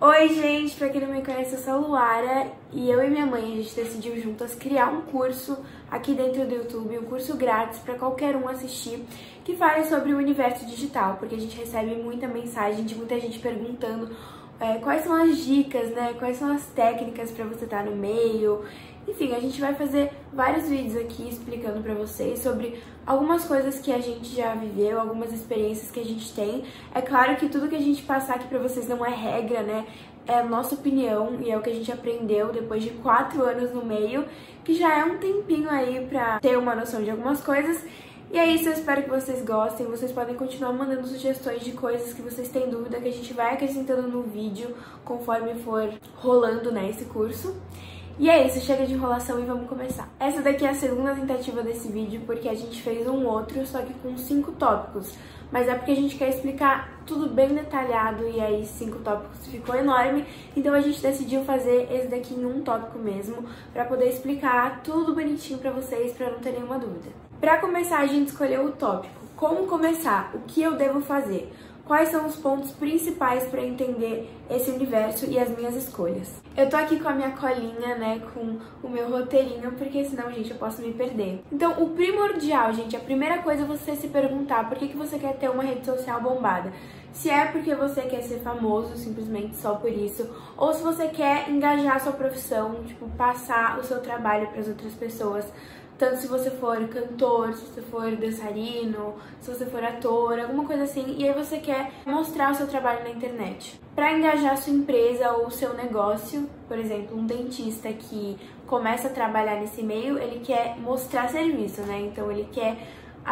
Oi, gente! Pra quem não me conhece, eu sou a Luara e eu e minha mãe, a gente decidiu juntas criar um curso aqui dentro do YouTube, um curso grátis para qualquer um assistir, que fale sobre o universo digital, porque a gente recebe muita mensagem de muita gente perguntando é, quais são as dicas, né? Quais são as técnicas para você estar tá no meio. Enfim, a gente vai fazer vários vídeos aqui explicando para vocês sobre algumas coisas que a gente já viveu, algumas experiências que a gente tem. É claro que tudo que a gente passar aqui para vocês não é regra, né? É a nossa opinião e é o que a gente aprendeu depois de quatro anos no meio, que já é um tempinho aí pra ter uma noção de algumas coisas. E é isso, eu espero que vocês gostem. Vocês podem continuar mandando sugestões de coisas que vocês têm dúvida, que a gente vai acrescentando no vídeo conforme for rolando né, esse curso. E é isso, chega de enrolação e vamos começar. Essa daqui é a segunda tentativa desse vídeo, porque a gente fez um outro, só que com cinco tópicos. Mas é porque a gente quer explicar tudo bem detalhado e aí cinco tópicos ficou enorme, então a gente decidiu fazer esse daqui em um tópico mesmo, para poder explicar tudo bonitinho para vocês, para não ter nenhuma dúvida. Para começar, a gente escolheu o tópico. Como começar? O que eu devo fazer? Quais são os pontos principais para entender esse universo e as minhas escolhas. Eu tô aqui com a minha colinha, né, com o meu roteirinho, porque senão, gente, eu posso me perder. Então, o primordial, gente, a primeira coisa é você se perguntar por que, que você quer ter uma rede social bombada. Se é porque você quer ser famoso, simplesmente só por isso, ou se você quer engajar a sua profissão, tipo, passar o seu trabalho para as outras pessoas, tanto se você for cantor, se você for dançarino, se você for ator, alguma coisa assim, e aí você quer mostrar o seu trabalho na internet. Para engajar sua empresa ou seu negócio, por exemplo, um dentista que começa a trabalhar nesse meio, ele quer mostrar serviço, né? Então ele quer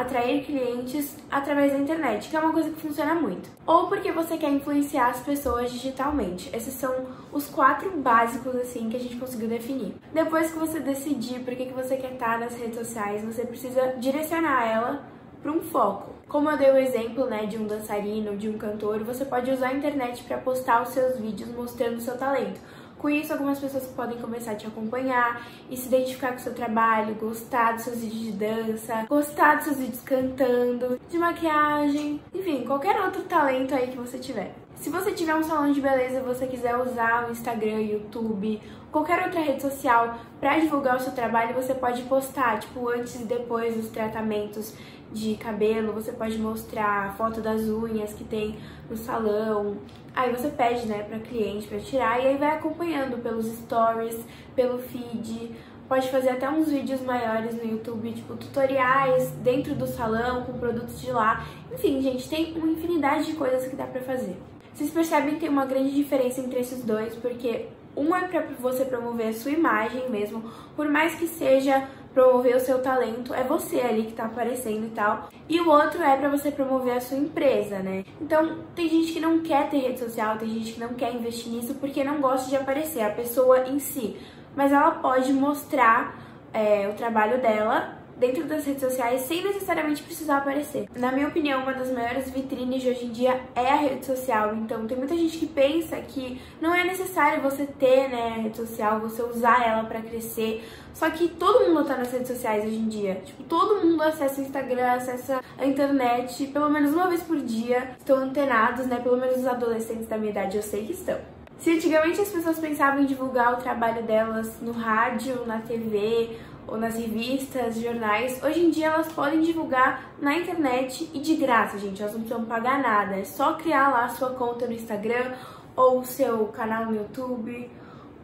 atrair clientes através da internet, que é uma coisa que funciona muito. Ou porque você quer influenciar as pessoas digitalmente. Esses são os quatro básicos assim que a gente conseguiu definir. Depois que você decidir por que, você quer estar nas redes sociais, você precisa direcionar ela para um foco. Como eu dei o exemplo, né, de um dançarino, de um cantor, você pode usar a internet para postar os seus vídeos mostrando o seu talento. Com isso, algumas pessoas podem começar a te acompanhar e se identificar com o seu trabalho, gostar dos seus vídeos de dança, gostar dos seus vídeos cantando, de maquiagem, enfim, qualquer outro talento aí que você tiver. Se você tiver um salão de beleza e você quiser usar o Instagram, YouTube, qualquer outra rede social para divulgar o seu trabalho, você pode postar, tipo, antes e depois dos tratamentos de cabelo, você pode mostrar a foto das unhas que tem no salão. Aí você pede, né, para cliente para tirar e aí vai acompanhando pelos stories, pelo feed. Pode fazer até uns vídeos maiores no YouTube, tipo tutoriais dentro do salão com produtos de lá. Enfim, gente, tem uma infinidade de coisas que dá para fazer. Vocês percebem que tem uma grande diferença entre esses dois, porque um é para você promover a sua imagem mesmo, por mais que seja promover o seu talento, é você ali que tá aparecendo e tal. E o outro é para você promover a sua empresa, né? Então, tem gente que não quer ter rede social, tem gente que não quer investir nisso porque não gosta de aparecer, a pessoa em si. Mas ela pode mostrar é, o trabalho dela dentro das redes sociais sem necessariamente precisar aparecer. Na minha opinião, uma das maiores vitrines de hoje em dia é a rede social. Então, tem muita gente que pensa que não é necessário você ter, né, rede social, você usar ela para crescer. Só que todo mundo tá nas redes sociais hoje em dia. Tipo, todo mundo acessa o Instagram, acessa a internet pelo menos uma vez por dia. Estão antenados, né? Pelo menos os adolescentes da minha idade eu sei que estão. Se antigamente as pessoas pensavam em divulgar o trabalho delas no rádio, na TV ou nas revistas, jornais, hoje em dia elas podem divulgar na internet e de graça, gente, elas não precisam pagar nada. É só criar lá a sua conta no Instagram ou o seu canal no YouTube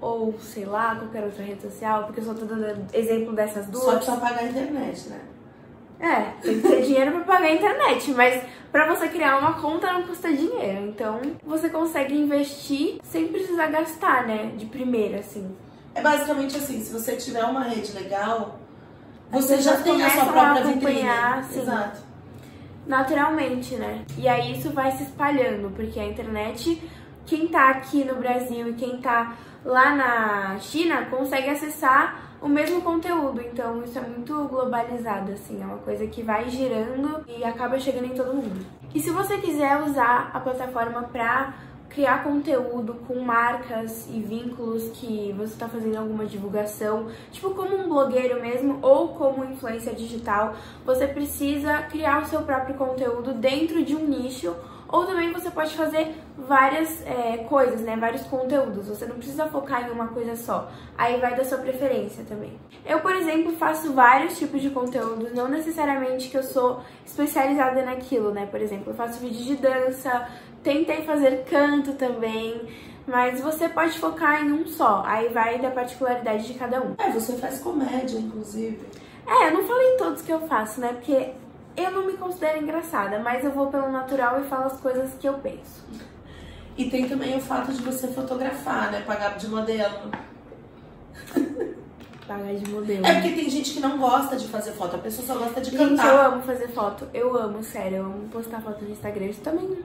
ou sei lá, qualquer outra rede social, porque eu só tô dando exemplo dessas duas. Só precisa pagar a internet, né? É, tem que ter dinheiro pra pagar a internet, mas pra você criar uma conta não custa dinheiro. Então você consegue investir sem precisar gastar, né? De primeira, assim. É basicamente assim, se você tiver uma rede legal, você já tem a sua própria vitrine. Sim. Exato. Naturalmente, né? E aí isso vai se espalhando, porque a internet, quem tá aqui no Brasil e quem tá lá na China consegue acessar o mesmo conteúdo, então isso é muito globalizado, assim, é uma coisa que vai girando e acaba chegando em todo mundo. E se você quiser usar a plataforma para criar conteúdo com marcas e vínculos que você está fazendo alguma divulgação, tipo como um blogueiro mesmo ou como influência digital, você precisa criar o seu próprio conteúdo dentro de um nicho ou também você pode fazer várias é, coisas, né? Vários conteúdos. Você não precisa focar em uma coisa só. Aí vai da sua preferência também. Eu, por exemplo, faço vários tipos de conteúdos, não necessariamente que eu sou especializada naquilo, né? Por exemplo, eu faço vídeo de dança, tentei fazer canto também. Mas você pode focar em um só, aí vai da particularidade de cada um. É, você faz comédia, inclusive. É, eu não falei todos que eu faço, né? Porque eu não me considero engraçada, mas eu vou pelo natural e falo as coisas que eu penso. E tem também o fato de você fotografar, né? Pagar de modelo. Pagar de modelo. É porque tem gente que não gosta de fazer foto, a pessoa só gosta de Gente, cantar. eu amo fazer foto. Eu amo, sério. Eu amo postar foto no Instagram. Isso também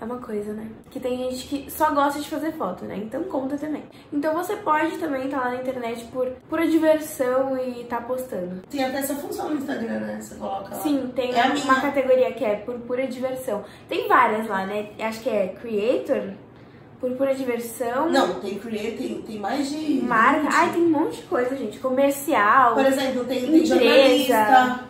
é uma coisa, né? Que tem gente que só gosta de fazer foto, né? Então conta também. Então você pode também estar lá na internet por pura diversão e tá postando. Tem até essa função no Instagram, né? Você coloca lá. Sim, tem É uma minha. categoria que é por pura diversão. Tem várias lá, né? Acho que é Creator, por pura diversão. Não, tem create, tem, tem mais de. Marca. 20. Ai, tem um monte de coisa, gente. Comercial. Por exemplo, tem, tem jornalista.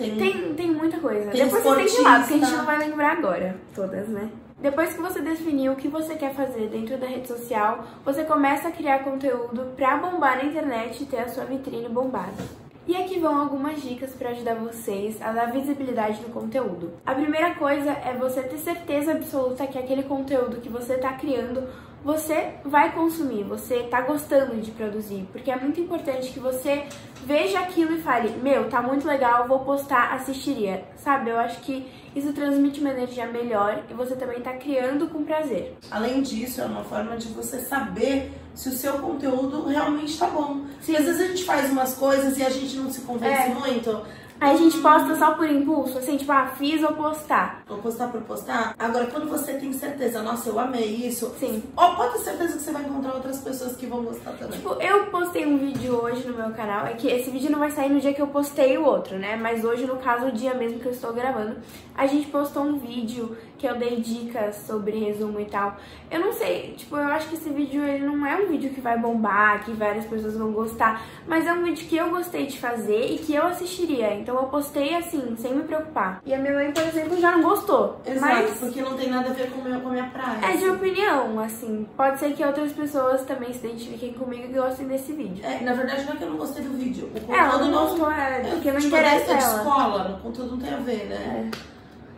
Tem, Tem, tem muita coisa. Tem Depois você tem que ir lá, porque a gente esportista. não vai lembrar agora todas, né? Depois que você definiu o que você quer fazer dentro da rede social, você começa a criar conteúdo pra bombar na internet e ter a sua vitrine bombada. E aqui vão algumas dicas para ajudar vocês a dar visibilidade no conteúdo. A primeira coisa é você ter certeza absoluta que aquele conteúdo que você está criando você vai consumir, você tá gostando de produzir, porque é muito importante que você veja aquilo e fale: Meu, tá muito legal, vou postar, assistiria. Sabe? Eu acho que isso transmite uma energia melhor e você também tá criando com prazer. Além disso, é uma forma de você saber se o seu conteúdo realmente tá bom. Sim. Porque às vezes a gente faz umas coisas e a gente não se convence É. muito. Aí a gente posta só por impulso, assim, tipo, ah, fiz, vou postar. Vou postar por postar. Agora, quando você tem certeza, nossa, eu amei isso. Sim. Ó, pode ter certeza que você vai encontrar outras pessoas que vão gostar também. Tipo, eu postei um vídeo hoje no meu canal, é que esse vídeo não vai sair no dia que eu postei o outro, né? Mas hoje, no caso, o dia mesmo que eu estou gravando, a gente postou um vídeo que eu dei dicas sobre resumo e tal. Eu não sei, tipo, eu acho que esse vídeo ele não é um vídeo que vai bombar, que várias pessoas vão gostar, mas é um vídeo que eu gostei de fazer e que eu assistiria. Então eu postei assim, sem me preocupar. E a minha mãe, por exemplo, já não gostou. Exato, mas porque não tem nada a ver com, meu, com a minha praia. é de assim. opinião, assim. Pode ser que outras pessoas também se identifiquem comigo e gostem desse vídeo. É, na verdade, não é que eu não gostei do vídeo. O Ela conteúdo não gostou, é, porque não tipo, interessa é de ela. escola, o conteúdo não tem a ver, né?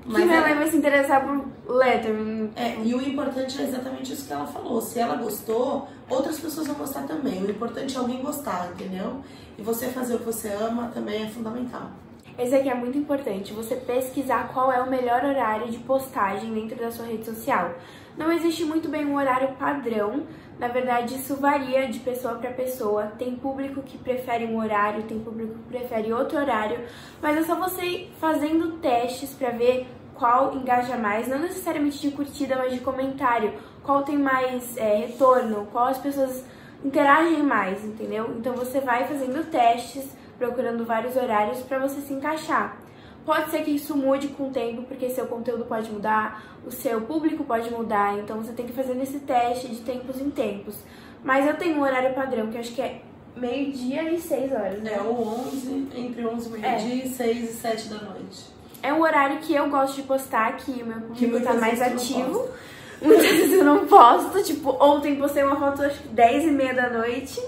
Que minha é- mãe vai se interessar por Letterman. É, e o importante é exatamente isso que ela falou. Se ela gostou, outras pessoas vão gostar também. O importante é alguém gostar, entendeu? E você fazer o que você ama também é fundamental. Esse aqui é muito importante, você pesquisar qual é o melhor horário de postagem dentro da sua rede social. Não existe muito bem um horário padrão, na verdade isso varia de pessoa para pessoa. Tem público que prefere um horário, tem público que prefere outro horário, mas é só você ir fazendo testes para ver qual engaja mais, não necessariamente de curtida, mas de comentário, qual tem mais é, retorno, qual as pessoas interagem mais, entendeu? Então você vai fazendo testes, procurando vários horários para você se encaixar. Pode ser que isso mude com o tempo, porque seu conteúdo pode mudar, o seu público pode mudar, então você tem que fazer esse teste de tempos em tempos. Mas eu tenho um horário padrão, que eu acho que é meio-dia e seis horas, né? É o 11, entre 11 e meio-dia e 6 e 7 da noite. É um horário que eu gosto de postar, que o meu Que público tá muitas mais ativo. Muitas vezes eu não posto, tipo, ontem postei uma foto acho que 10 e meia da noite.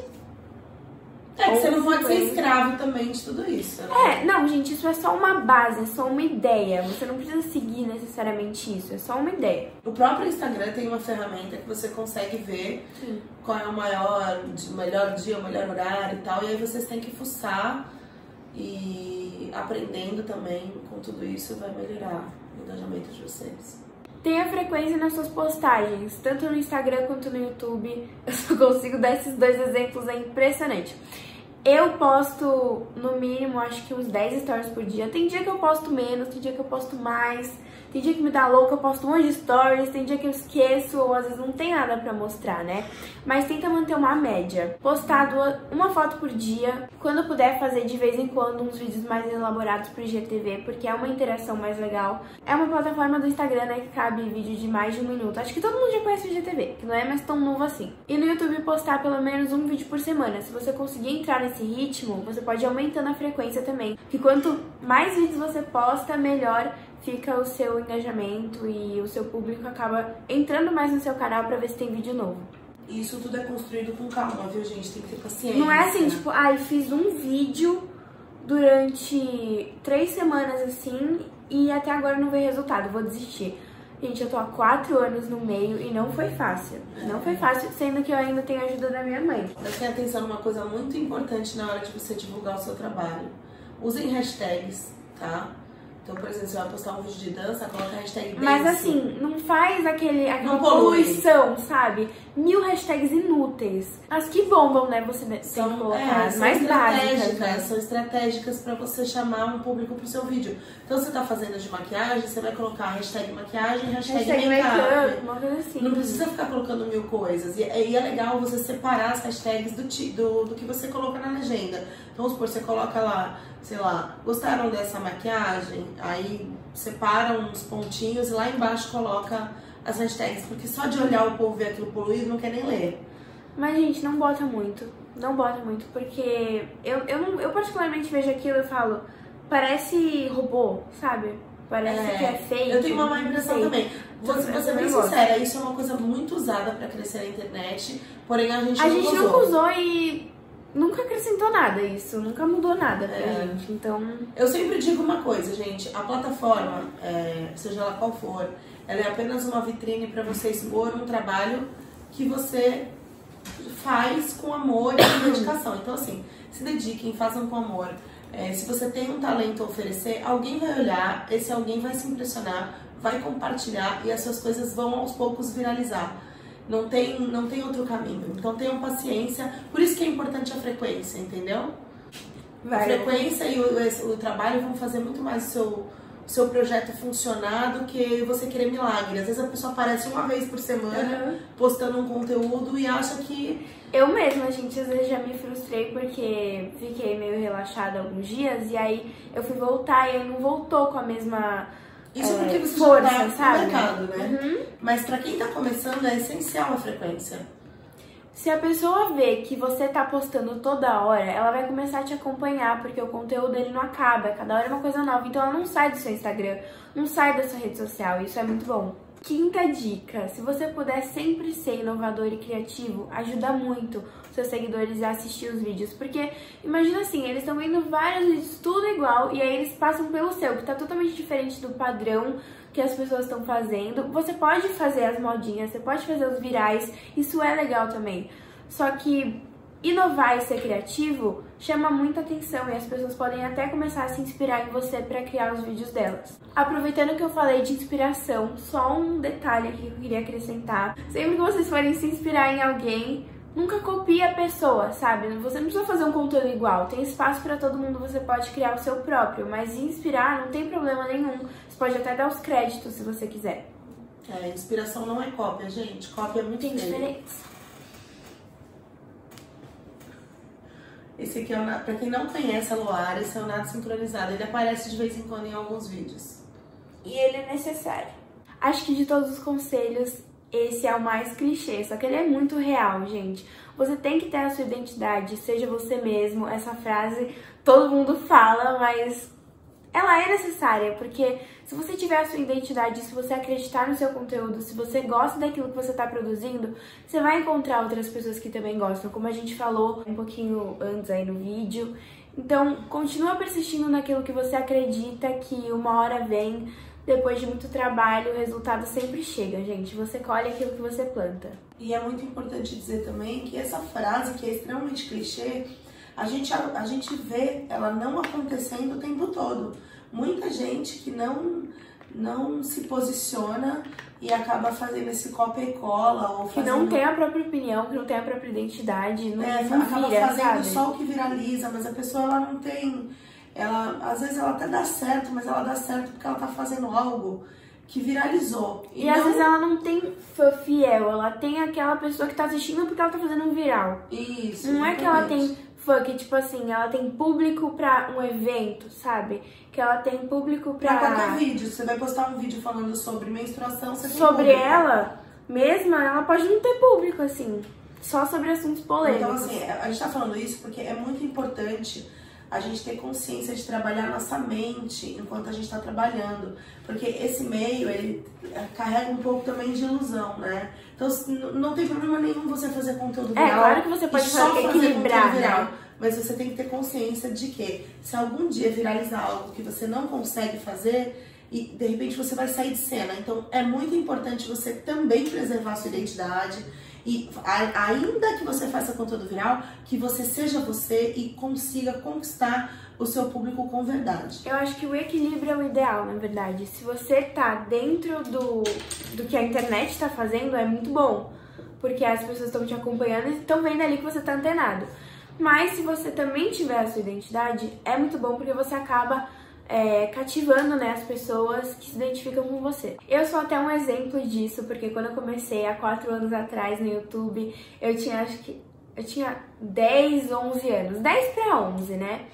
É que você não pode ser escravo também de tudo isso, né? É, não, gente, isso é só uma base, é só uma ideia. Você não precisa seguir necessariamente isso, é só uma ideia. O próprio Instagram tem uma ferramenta que você consegue ver Sim. qual é o maior, melhor dia, o melhor horário e tal. E aí vocês têm que fuçar e aprendendo também com tudo isso vai melhorar o engajamento de vocês. Tenha frequência nas suas postagens, tanto no Instagram quanto no YouTube. Eu só consigo dar esses dois exemplos, é impressionante. Eu posto, no mínimo, acho que uns 10 stories por dia. Tem dia que eu posto menos, tem dia que eu posto mais. Tem dia que me dá louca, eu posto um monte de stories. Tem dia que eu esqueço, ou às vezes não tem nada pra mostrar, né? Mas tenta manter uma média. Postar duas, uma foto por dia. Quando puder, fazer de vez em quando uns vídeos mais elaborados pro IGTV, porque é uma interação mais legal. É uma plataforma do Instagram, né, que cabe vídeo de mais de um minuto. Acho que todo mundo já conhece o IGTV, que não é mais tão novo assim. E no YouTube postar pelo menos um vídeo por semana. Se você conseguir entrar nesse ritmo, você pode ir aumentando a frequência também. Que quanto mais vídeos você posta, melhor fica o seu engajamento e o seu público acaba entrando mais no seu canal pra ver se tem vídeo novo. Isso tudo é construído com calma, viu, gente? Tem que ter paciência. Não é assim, tipo, ai, ah, fiz um vídeo durante três semanas assim e até agora não veio resultado, vou desistir. Gente, eu tô há quatro anos no meio e não foi fácil. Não foi fácil, sendo que eu ainda tenho a ajuda da minha mãe. Prestem atenção numa coisa muito importante na hora de você divulgar o seu trabalho. Usem hashtags, tá? Então, por exemplo, você vai postar um vídeo de dança, coloca a hashtag dance. Mas assim, não faz aquele, aquela poluição, sabe? Mil hashtags inúteis. As que bombam, né? Você são, colocar. É, mais estratégicas, básicas. São estratégicas pra você chamar um público pro seu vídeo. Então, você tá fazendo de maquiagem, você vai colocar hashtag maquiagem, hashtag, hashtag make-up. Uma coisa assim. Não precisa ficar colocando mil coisas. E, e é legal você separar as hashtags do, do, do que você coloca na legenda. Então, vamos supor, você coloca lá sei lá, gostaram dessa maquiagem? Aí separa uns pontinhos e lá embaixo coloca as hashtags, porque só de olhar o povo ver aquilo poluído não quer nem ler. Mas, gente, não bota muito. Não bota muito, porque eu, eu, não, eu particularmente vejo aquilo e falo, parece robô, sabe? Parece é, que é fake. Eu tenho uma má impressão também. Vou, vou ser bem sincera, isso é uma coisa muito usada para crescer na internet, porém a gente a não gente usou. nunca usou e nunca acrescentou nada isso, nunca mudou nada pra é. gente, então... Eu sempre digo uma coisa, gente, a plataforma, é, seja ela qual for, ela é apenas uma vitrine para você expor um trabalho que você faz com amor e com dedicação. Então, assim, se dediquem, façam com amor. É, se você tem um talento a oferecer, alguém vai olhar, esse alguém vai se impressionar, vai compartilhar e as suas coisas vão aos poucos viralizar. Não tem, não tem outro caminho. Então tenham paciência. Por isso que é importante a frequência, entendeu? Vai, a frequência e o, o, trabalho vão fazer muito mais o seu, seu projeto funcionar do que você querer milagre. Às vezes a pessoa aparece uma vez por semana uhum. postando um conteúdo e acha que. Eu mesma, gente, às vezes já me frustrei porque fiquei meio relaxada alguns dias e aí eu fui voltar e aí não voltou com a mesma isso é, porque você força, já tá sabe? no mercado, né? Uhum. Mas para quem tá começando é essencial a frequência. Se a pessoa vê que você tá postando toda hora, ela vai começar a te acompanhar, porque o conteúdo dele não acaba, cada hora é uma coisa nova. Então ela não sai do seu Instagram, não sai da sua rede social, isso é muito bom. Quinta dica: se você puder sempre ser inovador e criativo, ajuda muito seus seguidores a assistir os vídeos. Porque imagina assim, eles estão vendo vários vídeos, tudo igual, e aí eles passam pelo seu, que tá totalmente diferente do padrão que as pessoas estão fazendo. Você pode fazer as modinhas, você pode fazer os virais, isso é legal também. Só que inovar e ser criativo chama muita atenção e as pessoas podem até começar a se inspirar em você para criar os vídeos delas. Aproveitando que eu falei de inspiração, só um detalhe aqui que eu queria acrescentar. Sempre que vocês forem se inspirar em alguém, nunca copie a pessoa, sabe? Você não precisa fazer um conteúdo igual, tem espaço para todo mundo, você pode criar o seu próprio, mas inspirar não tem problema nenhum. Você pode até dar os créditos se você quiser. É, inspiração não é cópia, gente. Cópia é muito Tem diferença. Esse aqui é o pra quem não conhece a Luara, esse é o nado sincronizado. Ele aparece de vez em quando em alguns vídeos. E ele é necessário. Acho que de todos os conselhos, esse é o mais clichê, só que ele é muito real, gente. Você tem que ter a sua identidade, seja você mesmo. Essa frase todo mundo fala, mas ela é necessária, porque se você tiver a sua identidade, se você acreditar no seu conteúdo, se você gosta daquilo que você está produzindo, você vai encontrar outras pessoas que também gostam, como a gente falou um pouquinho antes aí no vídeo. Então, continua persistindo naquilo que você acredita que uma hora vem, depois de muito trabalho, o resultado sempre chega, gente. Você colhe aquilo que você planta. E é muito importante dizer também que essa frase, que é extremamente clichê, a gente, a, a gente vê ela não acontecendo o tempo todo. Muita gente que não, não se posiciona e acaba fazendo esse copia e cola. Ou fazendo... Que não tem a própria opinião, que não tem a própria identidade, não, é, não acaba vira, fazendo sabe? só o que viraliza, mas a pessoa ela não tem. Ela, às vezes ela até dá certo, mas ela dá certo porque ela tá fazendo algo que viralizou. E, e não... às vezes ela não tem fã fiel, ela tem aquela pessoa que tá assistindo porque ela tá fazendo um viral. Isso. Não é que ela tem fã que, tipo assim, ela tem público pra um evento, sabe? Que ela tem público pra. Pra qualquer vídeo. Você vai postar um vídeo falando sobre menstruação, você tem Sobre público. ela mesma, ela pode não ter público, assim. Só sobre assuntos polêmicos. Então, assim, a gente tá falando isso porque é muito importante a gente ter consciência de trabalhar nossa mente enquanto a gente está trabalhando. Porque esse meio, ele carrega um pouco também de ilusão, né? Então não tem problema nenhum você fazer conteúdo é, viral. É, claro que você pode fazer, equilibrar, né? Mas você tem que ter consciência de que se algum dia viralizar algo que você não consegue fazer, e de repente você vai sair de cena. Então é muito importante você também preservar a sua identidade e ainda que você faça conteúdo viral, que você seja você e consiga conquistar o seu público com verdade. Eu acho que o equilíbrio é o ideal, na verdade. Se você tá dentro do, do que a internet está fazendo, é muito bom. Porque as pessoas estão te acompanhando e estão vendo ali que você tá antenado. Mas se você também tiver a sua identidade, é muito bom porque você acaba é, cativando né, as pessoas que se identificam com você. Eu sou até um exemplo disso, porque quando eu comecei há quatro anos atrás no YouTube, eu tinha acho que eu tinha 10, 11 anos, 10 para 11, né?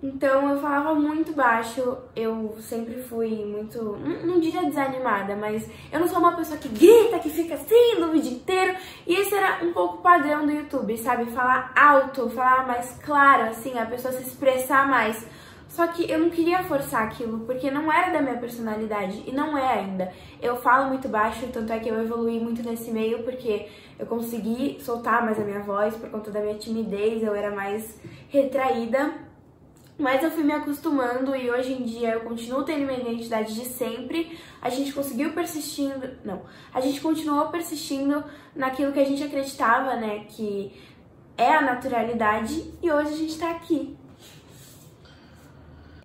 Então eu falava muito baixo, eu sempre fui muito, não, diria desanimada, mas eu não sou uma pessoa que grita, que fica assim no vídeo inteiro. E esse era um pouco padrão do YouTube, sabe? Falar alto, falar mais claro, assim, a pessoa se expressar mais. Só que eu não queria forçar aquilo, porque não era da minha personalidade e não é ainda. Eu falo muito baixo, tanto é que eu evolui muito nesse meio, porque eu consegui soltar mais a minha voz por conta da minha timidez, eu era mais retraída. Mas eu fui me acostumando e hoje em dia eu continuo tendo minha identidade de sempre. A gente conseguiu persistindo, não, a gente continuou persistindo naquilo que a gente acreditava, né, que é a naturalidade e hoje a gente tá aqui.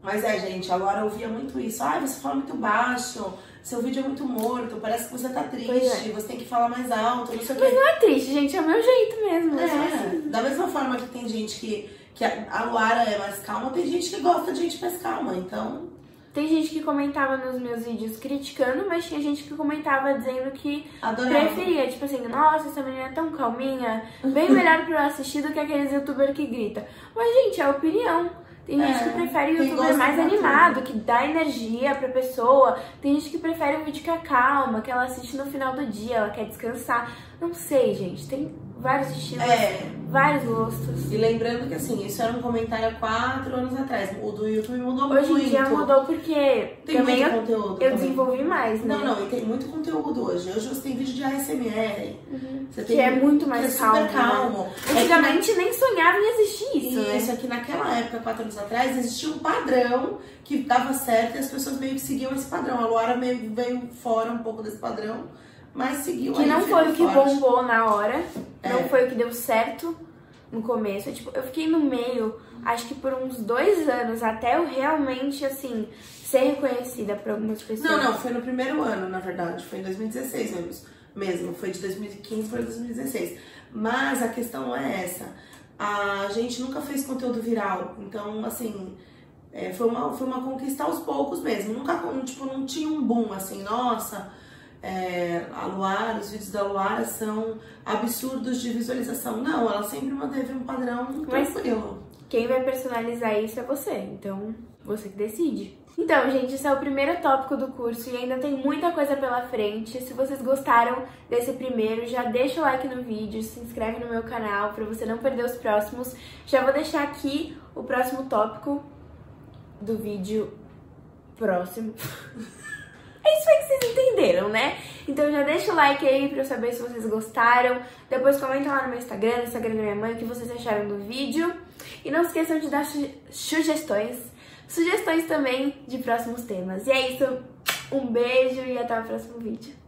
Mas é, gente, agora eu ouvia muito isso. Ah, você fala muito baixo, seu vídeo é muito morto, parece que você tá triste, é. você tem que falar mais alto, não sei o quê. Mas não é triste, gente, é o meu jeito mesmo. É, assim. da mesma forma que tem gente que, que a Luara é mais calma, tem gente que gosta de gente mais calma, então... Tem gente que comentava nos meus vídeos criticando, mas tinha gente que comentava dizendo que Adorava. preferia. Tipo assim, nossa, essa menina é tão calminha, bem melhor pra eu assistir do que aqueles youtubers que grita. Mas, gente, é opinião. Tem gente é, que prefere o youtuber mais animado, que dá energia pra pessoa. Tem gente que prefere um vídeo que acalma, que ela assiste no final do dia, ela quer descansar. Não sei, gente. Tem vários estilos, é. vários gostos. E lembrando que assim, isso era um comentário há quatro anos atrás. O do YouTube mudou Hoje muito. Hoje em dia mudou porque tem também muito eu, conteúdo. Eu também. desenvolvi mais, né? Não, não, e tem muito conteúdo hoje. Hoje você tem vídeo de ASMR. Uhum. Você tem, que é muito mais que é calmo. calmo. Né? Antigamente é na... nem sonhava em existir isso, isso né? Isso aqui naquela época, quatro anos atrás, existia um padrão que dava certo e as pessoas meio que seguiam esse padrão. A Luara meio veio fora um pouco desse padrão mas seguiu Que não foi o que forte. bombou na hora, é. não foi o que deu certo no começo. Tipo, eu fiquei no meio, acho que por uns dois anos, até eu realmente, assim, ser reconhecida por algumas pessoas. Não, não, foi no primeiro ano, na verdade, foi em 2016 mesmo. mesmo. Foi de 2015 para 2016. Mas a questão é essa. A gente nunca fez conteúdo viral, então, assim, é, foi, uma, foi uma conquista aos poucos mesmo. Nunca, tipo, não tinha um boom, assim, nossa é, a Luara, os vídeos da Luara são absurdos de visualização. Não, ela sempre manteve um padrão tranquilo. Quem vai personalizar isso é você, então você que decide. Então, gente, esse é o primeiro tópico do curso e ainda tem muita coisa pela frente. Se vocês gostaram desse primeiro, já deixa o like no vídeo, se inscreve no meu canal para você não perder os próximos. Já vou deixar aqui o próximo tópico do vídeo próximo. É isso aí que vocês entenderam, né? Então já deixa o like aí pra eu saber se vocês gostaram. Depois comenta lá no meu Instagram, no Instagram da minha mãe, o que vocês acharam do vídeo. E não esqueçam de dar su sugestões. Sugestões também de próximos temas. E é isso. Um beijo e até o próximo vídeo.